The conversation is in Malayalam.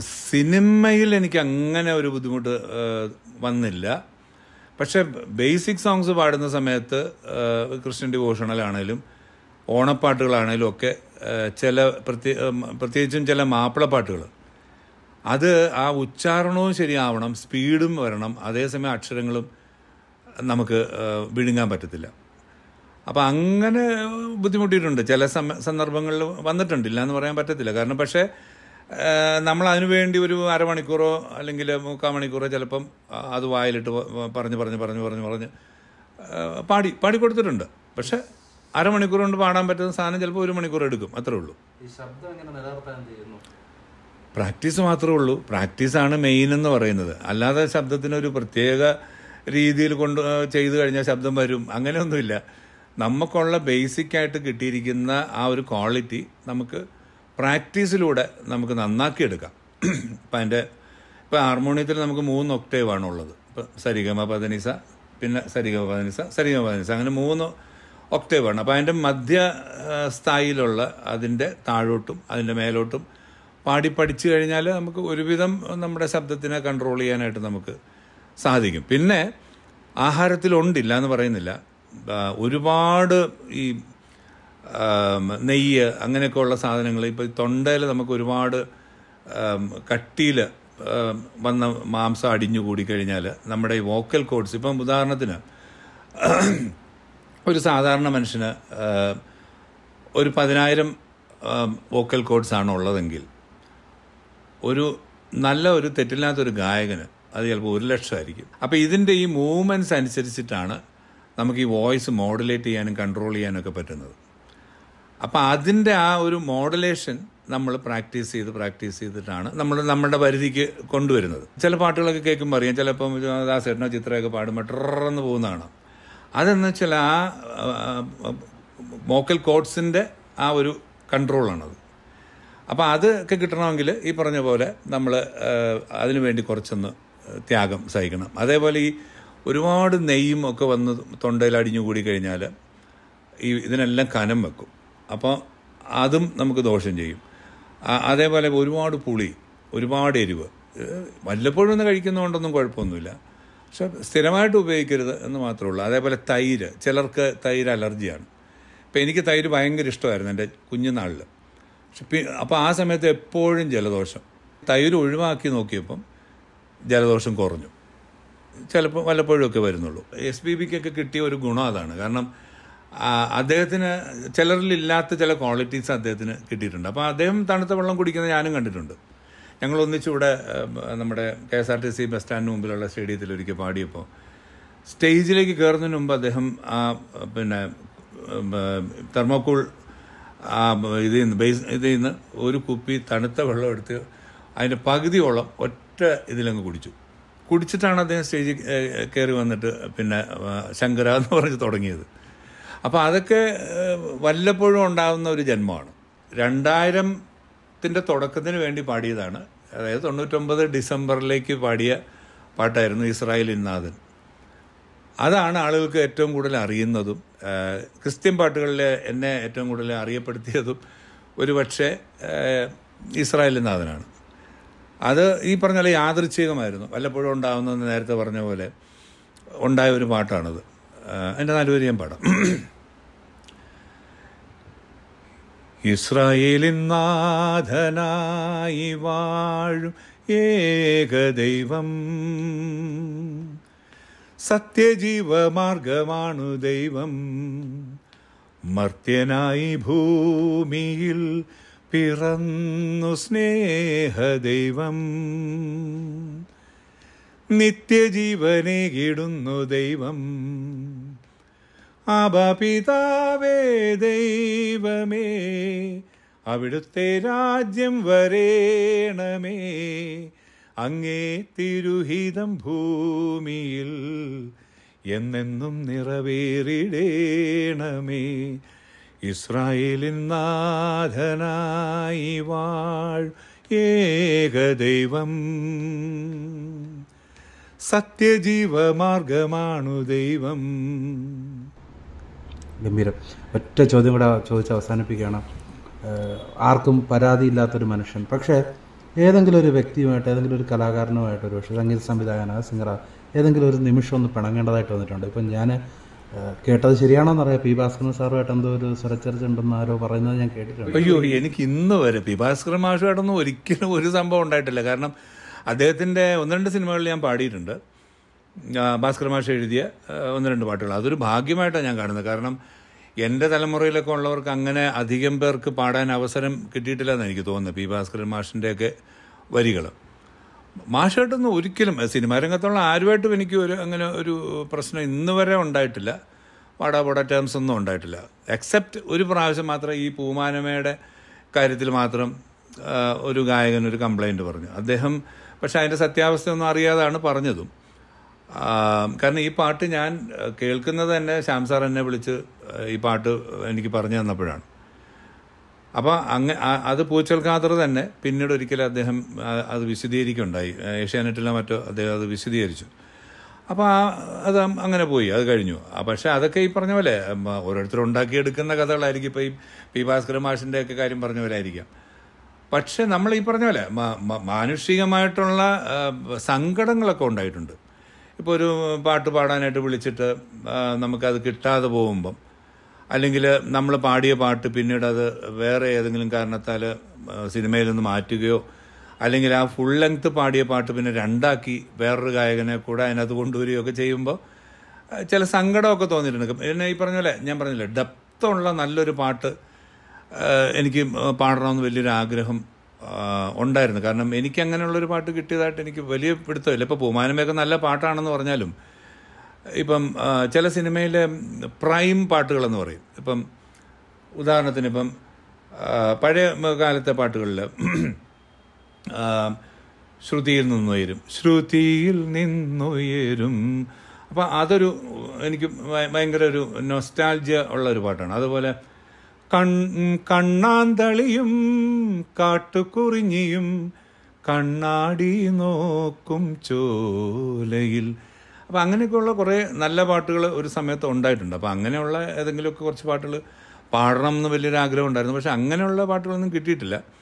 സിനിമയിൽ എനിക്ക് അങ്ങനെ ഒരു ബുദ്ധിമുട്ട് വന്നില്ല. പക്ഷെ ബേസിക് സോങ്സ് പാടുന്ന സമയത്ത് ക്രിസ്ത്യൻ ഡിവോഷണലാണേലും ഓണപ്പാട്ടുകളാണേലും ഒക്കെ ചില പ്രത്യേകിച്ചും ചില മാപ്പിളപ്പാട്ടുകൾ. അത് ആ ഉച്ചാരണവും ശരിയാവണം സ്പീഡും വരണം അതേസമയം അക്ഷരങ്ങളും നമുക്ക് വിഴുങ്ങാൻ പറ്റത്തില്ല. അപ്പം അങ്ങനെ ബുദ്ധിമുട്ടിയിട്ടുണ്ട്. ചില സന്ദർഭങ്ങളിൽ വന്നിട്ടുണ്ട്. ഇല്ല എന്ന് പറയാൻ പറ്റത്തില്ല. കാരണം പക്ഷേ നമ്മൾ അതിനു വേണ്ടി ഒരു അരമണിക്കൂറോ അല്ലെങ്കിൽ മുക്കാൽ മണിക്കൂറോ ചിലപ്പം അത് വായിലിട്ട് പറഞ്ഞ് പറഞ്ഞ് പറഞ്ഞ് പറഞ്ഞ് പറഞ്ഞ് പാടി പാടിക്കൊടുത്തിട്ടുണ്ട് പക്ഷേ അരമണിക്കൂർ കൊണ്ട് പാടാൻ പറ്റുന്ന സാധനം ചിലപ്പോൾ ഒരു മണിക്കൂർ എടുക്കും. അത്രേ ഉള്ളൂ. പ്രാക്ടീസ് മാത്രമേ ഉള്ളൂ. പ്രാക്ടീസാണ് മെയിൻ എന്ന് പറയുന്നത്. അല്ലാതെ ശബ്ദത്തിനൊരു പ്രത്യേക രീതിയിൽ കൊണ്ട് ചെയ്തു കഴിഞ്ഞാൽ ശബ്ദം വരും. അങ്ങനെയൊന്നുമില്ല. നമുക്കുള്ള ബേസിക്കായിട്ട് കിട്ടിയിരിക്കുന്ന ആ ഒരു ക്വാളിറ്റി നമുക്ക് പ്രാക്ടീസിലൂടെ നമുക്ക് നന്നാക്കിയെടുക്കാം. ഇപ്പം അതിന്റെ ഇപ്പം ഹാർമോണിയത്തിൽ നമുക്ക് മൂന്ന് ഒക്ടേവാണ് ഉള്ളത്. ഇപ്പം സരിഗമ പതനിസ പിന്നെ സരിഗമ പതനിസ സരിഗമ പതനിസ അങ്ങനെ മൂന്ന് ഒക്ടേവാണ്. അപ്പോൾ അപ്പം അതിന്റെ മധ്യ സ്ഥായിലുള്ള അതിന്റെ താഴോട്ടും അതിന്റെ മേലോട്ടും പാടി പഠിച്ചു കഴിഞ്ഞാൽ നമുക്ക് ഒരുവിധം നമ്മുടെ ശബ്ദത്തിനെ കൺട്രോൾ ചെയ്യാനായിട്ട് നമുക്ക് സാധിക്കും. പിന്നെ ആഹാരത്തിലുണ്ടില്ല എന്ന് പറയുന്നില്ല. ഒരുപാട് ഈ നെയ്യ് അങ്ങനെയൊക്കെയുള്ള സാധനങ്ങൾ. ഇപ്പോൾ തൊണ്ടയിൽ നമുക്ക് ഒരുപാട് കട്ടിയിൽ വന്ന മാംസം അടിഞ്ഞു കൂടിക്കഴിഞ്ഞാൽ നമ്മുടെ ഈ വോക്കൽ കോഡ്സ് ഇപ്പം ഉദാഹരണത്തിന് ഒരു സാധാരണ മനുഷ്യന് ഒരു പതിനായിരം വോക്കൽ കോഡ്സ് ആണ് ഉള്ളതെങ്കിൽ ഒരു നല്ല ഒരു തെറ്റില്ലാത്തൊരു ഗായകന് അത് ചിലപ്പോൾ ഒരു ലക്ഷമായിരിക്കും. അപ്പോൾ ഇതിന്റെ ഈ മൂവ്മെന്റ്സ് അനുസരിച്ചിട്ടാണ് നമുക്ക് ഈ വോയിസ് മോഡുലേറ്റ് ചെയ്യാനും കൺട്രോൾ ചെയ്യാനും ഒക്കെ പറ്റുന്നത്. അപ്പോൾ അതിന്റെ ആ ഒരു മോഡലേഷൻ നമ്മൾ പ്രാക്ടീസ് ചെയ്ത് പ്രാക്ടീസ് ചെയ്തിട്ടാണ് നമ്മൾ നമ്മുടെ പരിധിക്ക് കൊണ്ടുവരുന്നത്. ചില പാട്ടുകളൊക്കെ കേൾക്കുമ്പോൾ അറിയാം. ചിലപ്പം ദാസേട്ടനോ ചിത്രമൊക്കെ പാടുമ്പോൾ ട്രെന്ന് പോകുന്നതാണ് അതെന്ന് വെച്ചാൽ ആ വോക്കൽ കോഡ്സിന്റെ ആ ഒരു കൺട്രോളാണത്. അപ്പോൾ അതൊക്കെ കിട്ടണമെങ്കിൽ ഈ പറഞ്ഞ പോലെ നമ്മൾ അതിനു വേണ്ടി കുറച്ചൊന്ന് ത്യാഗം സഹിക്കണം. അതേപോലെ ഈ ഒരുപാട് നെയ്യും ഒക്കെ വന്ന് തൊണ്ടയിൽ അടിഞ്ഞു കൂടി കഴിഞ്ഞാൽ ഈ ഇതിനെല്ലാം കനം വെക്കും. അപ്പോൾ അതും നമുക്ക് ദോഷം ചെയ്യും. അതേപോലെ ഒരുപാട് പുളി ഒരുപാട് എരിവ്. വല്ലപ്പോഴും ഒന്ന് കഴിക്കുന്നതുകൊണ്ടൊന്നും കുഴപ്പമൊന്നുമില്ല. പക്ഷെ സ്ഥിരമായിട്ട് ഉപയോഗിക്കരുത് എന്ന് മാത്രമേ ഉള്ളൂ. അതേപോലെ തൈര് ചിലർക്ക് തൈര് അലർജിയാണ്. ഇപ്പം എനിക്ക് തൈര് ഭയങ്കര ഇഷ്ടമായിരുന്നു എന്റെ കുഞ്ഞുനാളിൽ പക്ഷെ അപ്പോൾ ആ സമയത്ത് എപ്പോഴും ജലദോഷം. തൈര് ഒഴിവാക്കി നോക്കിയപ്പം ജലദോഷം കുറഞ്ഞു. ചിലപ്പോൾ വല്ലപ്പോഴും ഒക്കെ വരുന്നുള്ളൂ. എസ് ബി ബിക്കൊക്കെ കിട്ടിയ ഒരു ഗുണം അതാണ്. കാരണം അദ്ദേഹത്തിന് ചിലരിലില്ലാത്ത ചില ക്വാളിറ്റീസ് അദ്ദേഹത്തിന് കിട്ടിയിട്ടുണ്ട്. അപ്പോൾ അദ്ദേഹം തണുത്ത വെള്ളം കുടിക്കുന്നത് ഞാനും കണ്ടിട്ടുണ്ട്. ഞങ്ങൾ ഒന്നിച്ചിവിടെ നമ്മുടെ K S R T C bus സ്റ്റാൻഡിന് മുമ്പിലുള്ള സ്റ്റേഡിയത്തിൽ ഒരിക്കൽ പാടിയപ്പോൾ സ്റ്റേജിലേക്ക് കയറുന്നതിന് മുമ്പ് അദ്ദേഹം ആ പിന്നെ തെർമോക്കൂൾ ആ ഇതിൽ നിന്ന് ബേസ് ഇതിൽ നിന്ന് ഒരു കുപ്പി തണുത്ത വെള്ളം എടുത്ത് അതിന്റെ പകുതിയോളം ഒറ്റ ഇതിലങ്ങ് കുടിച്ചു. കുടിച്ചിട്ടാണ് അദ്ദേഹം സ്റ്റേജിൽ കയറി വന്നിട്ട് പിന്നെ ശങ്കര എന്ന് പറഞ്ഞ് തുടങ്ങിയത്. അപ്പോൾ അതൊക്കെ വല്ലപ്പോഴും ഉണ്ടാകുന്ന ഒരു ജന്മമാണ്. രണ്ടായിരത്തിന്റെ തുടക്കത്തിന് വേണ്ടി പാടിയതാണ്. അതായത് തൊണ്ണൂറ്റൊമ്പത് ഡിസംബറിലേക്ക് പാടിയ പാട്ടായിരുന്നു ഇസ്രായേൽ ഇന്നാഥൻ. അതാണ് ആളുകൾക്ക് ഏറ്റവും കൂടുതൽ അറിയുന്നതും ക്രിസ്ത്യൻ പാട്ടുകളിൽ എന്നെ ഏറ്റവും കൂടുതൽ അറിയപ്പെടുത്തിയതും ഒരുപക്ഷെ ഇസ്രായേൽ നാഥനാണ് അത് ഈ പറഞ്ഞ യാദൃച്ഛികമായിരുന്നു. വല്ലപ്പോഴും ഉണ്ടാകുന്നതെന്ന് നേരത്തെ പറഞ്ഞ പോലെ ഉണ്ടായ ഒരു പാട്ടാണത്. എന്റെ നാലുപേര് ഞാൻ പാടാം. ഇസ്രായേലിൻ നാഥനായി വാഴും ഏകദൈവം സത്യജീവമാർഗമാണു ദൈവം. മർത്യനായി ഭൂമിയിൽ പിറന്നു സ്നേഹദൈവം നിത്യജീവനെ കിടുന്നു ദൈവം. ആബാപിതാവേ ദൈവമേ അവിടുത്തെ രാജ്യം വരേണമേ. അങ്ങേ തിരുഹിതം ഭൂമിയിൽ എന്നെന്നും നിറവേറിടേണമേ. ഇസ്രായേലിൻ നാഥനായി വാഴ് ഏകദൈവം സത്യജീവമാർഗമാണു ദൈവം. ഗംഭീരം. ഒറ്റ ചോദ്യം കൂടെ ചോദിച്ച് അവസാനിപ്പിക്കുകയാണ്. ആർക്കും പരാതിയില്ലാത്തൊരു മനുഷ്യൻ. പക്ഷേ ഏതെങ്കിലും ഒരു വ്യക്തിയുമായിട്ട് ഏതെങ്കിലും ഒരു കലാകാരനുമായിട്ട് ഒരു പക്ഷേ സംഗീത സംവിധായകനോ സിംഗറോ ഏതെങ്കിലും ഒരു നിമിഷം ഒന്ന് പിണങ്ങേണ്ടതായിട്ട് വന്നിട്ടുണ്ട്. ഇപ്പം ഞാൻ കേട്ടത് ശരിയാണോ എന്നറിയാം പി ഭാസ്കരൻ സാറുമായിട്ട് എന്തോ ഒരു സ്വരച്ചർച്ച ഉണ്ടെന്ന് ആരോ പറയുന്നത് ഞാൻ കേട്ടിട്ടുണ്ട്. അയ്യോ എനിക്ക് ഇന്ന് വരെ പി ഭാസ്കർ മാഷുമായിട്ടൊന്നും ഒരിക്കലും ഒരു സംഭവം ഉണ്ടായിട്ടില്ല. കാരണം അദ്ദേഹത്തിന്റെ ഒന്ന് രണ്ട് സിനിമകളിൽ ഞാൻ പാടിയിട്ടുണ്ട്. ഭാസ്കർ മാഷ് എഴുതിയ ഒന്ന് രണ്ട് പാട്ടുകൾ. അതൊരു ഭാഗ്യമായിട്ടാണ് ഞാൻ കാണുന്നത്. കാരണം എന്റെ തലമുറയിലൊക്കെ ഉള്ളവർക്ക് അങ്ങനെ അധികം പേർക്ക് പാടാൻ അവസരം കിട്ടിയിട്ടില്ല എന്ന് എനിക്ക് തോന്നുന്നത്. പി ഭാസ്കരൻ മാഷിന്റെയൊക്കെ വരികൾ മാഷായിട്ടൊന്നും ഒരിക്കലും സിനിമാ രംഗത്തുള്ള ആരുമായിട്ടും എനിക്ക് ഒരു അങ്ങനെ ഒരു പ്രശ്നം ഇന്ന് വരെ ഉണ്ടായിട്ടില്ല. വാടാ പാടാ ടേംസ് ഒന്നും ഉണ്ടായിട്ടില്ല. എക്സെപ്റ്റ് ഒരു പ്രാവശ്യം മാത്രം ഈ പൂമാനമയുടെ കാര്യത്തിൽ മാത്രം ഒരു ഗായകൻ ഒരു കംപ്ലൈന്റ് പറഞ്ഞു. അദ്ദേഹം പക്ഷെ അതിന്റെ സത്യാവസ്ഥയൊന്നും അറിയാതാണ് പറഞ്ഞതും. കാരണം ഈ പാട്ട് ഞാൻ കേൾക്കുന്നത് തന്നെ ശ്യാം സാർ എന്നെ വിളിച്ച് ഈ പാട്ട് എനിക്ക് പറഞ്ഞു തന്നപ്പോഴാണ്. അപ്പോൾ അങ്ങ് അത് പൂച്ചൽ തന്നെ പിന്നീട് ഒരിക്കലും അദ്ദേഹം അത് വിശദീകരിക്കുകയുണ്ടായി ആ, ഏഷ്യാനെറ്റിലോ മറ്റോ അദ്ദേഹം അത് വിശദീകരിച്ചു. അപ്പോൾ ആ അത് അങ്ങനെ പോയി അത് കഴിഞ്ഞു. പക്ഷേ അതൊക്കെ ഈ പറഞ്ഞ പോലെ ഓരോരുത്തർ ഉണ്ടാക്കിയെടുക്കുന്ന കഥകളായിരിക്കും ഇപ്പോൾ ഈ പി ഭാസ്കര മാഷിന്റെ ഒക്കെ കാര്യം പറഞ്ഞ പോലെ ആയിരിക്കാം. പക്ഷേ നമ്മൾ ഈ പറഞ്ഞ പോലെ മാനുഷികമായിട്ടുള്ള സങ്കടങ്ങളൊക്കെ ഉണ്ടായിട്ടുണ്ട്. ഇപ്പോൾ ഒരു പാട്ട് പാടാനായിട്ട് വിളിച്ചിട്ട് നമുക്കത് കിട്ടാതെ പോകുമ്പം അല്ലെങ്കിൽ നമ്മൾ പാടിയ പാട്ട് പിന്നീട് അത് വേറെ ഏതെങ്കിലും കാരണത്താൽ സിനിമയിൽ നിന്ന് മാറ്റുകയോ അല്ലെങ്കിൽ ആ ഫുൾ ലെങ്ത് പാടിയ പാട്ട് പിന്നെ രണ്ടാക്കി വേറൊരു ഗായകനെ കൂടെ അതിനകത്ത് കൊണ്ടുവരികയോ ഒക്കെ ചെയ്യുമ്പോൾ ചില സങ്കടമൊക്കെ തോന്നിയിട്ടുണ്ട് പിന്നെ ഈ പറഞ്ഞ പോലെ ഞാൻ പറഞ്ഞില്ലേ ഡെപ്തുള്ള നല്ലൊരു പാട്ട് എനിക്ക് പാടണമെന്ന് വലിയൊരു ആഗ്രഹം ഉണ്ടായിരുന്നു. കാരണം എനിക്ക് അങ്ങനെയുള്ളൊരു പാട്ട് കിട്ടിയതായിട്ട് എനിക്ക് വലിയ പിടുത്തമില്ല. ഇപ്പോൾ പൂമാനമൊക്കെ നല്ല പാട്ടാണെന്ന് പറഞ്ഞാലും ഇപ്പം ചില സിനിമയിലെ പ്രൈം പാട്ടുകളെന്ന് പറയും. ഇപ്പം ഉദാഹരണത്തിന് ഇപ്പം പഴയ കാലത്തെ പാട്ടുകളിൽ ശ്രുതിയിൽ നിന്നുയരും ശ്രുതിയിൽ നിന്നുയരും അപ്പം അതൊരു എനിക്ക് ഭയ- ഭയങ്കര ഒരു നൊസ്റ്റാൾജിയ ഉള്ള ഒരു പാട്ടാണ്. അതുപോലെ കൺ കണ്ണാന്തളിയും കാട്ടുകുറിഞ്ഞിയും കണ്ണാടി നോക്കും ചോലയിൽ. അപ്പം അങ്ങനെയൊക്കെയുള്ള കുറേ നല്ല പാട്ടുകൾ ഒരു സമയത്ത് ഉണ്ടായിട്ടുണ്ട്. അപ്പം അങ്ങനെയുള്ള ഏതെങ്കിലുമൊക്കെ കുറച്ച് പാട്ടുകൾ പാടണം എന്ന് വലിയൊരു ആഗ്രഹം ഉണ്ടായിരുന്നു. പക്ഷെ അങ്ങനെയുള്ള പാട്ടുകളൊന്നും കിട്ടിയിട്ടില്ല.